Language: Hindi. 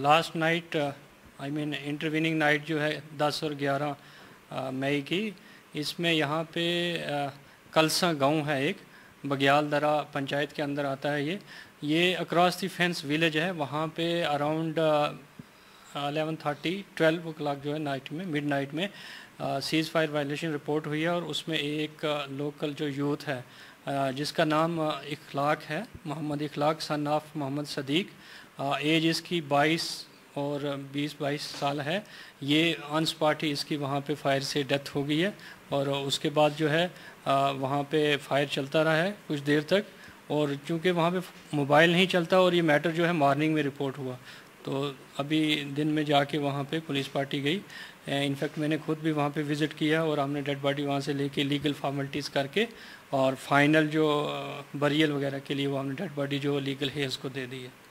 Last night I mean intervening night जो है 10 और 11 मई की, इसमें यहाँ पे कलसा गाँव है एक बग्याल दरा पंचायत के अंदर आता है ये। ये अक्रॉस दी फेंस विलेज है, वहाँ पे around eleven thirty twelve o'clock जो है नाइट में मिड नाइट में सीज़ फायर वायलेशन रिपोर्ट हुई है और उसमें एक लोकल जो यूथ है जिसका नाम इखलाक है, Mohammad Ikhlaq, son of Mohammad Sadiq. Age इसकी 22 और 20-22 साल है। ये ऑन ही इसकी वहाँ पे फायर से डेथ हो गई है और उसके बाद जो है वहाँ पे फायर चलता रहा है कुछ देर तक। और चूँकि वहाँ पे मोबाइल नहीं चलता और ये मैटर जो है, मॉर्निंग में रिपोर्ट हुआ। तो अभी दिन में जाके वहाँ पे पुलिस पार्टी गई। इनफैक्ट मैंने खुद भी वहाँ पे विज़िट किया और हमने डेड बॉडी वहाँ से लेके लीगल फॉर्मेलिटीज़ करके और फाइनल जो बरियल वगैरह के लिए वो हमने डेड बॉडी जो लीगल है उसको दे दी है।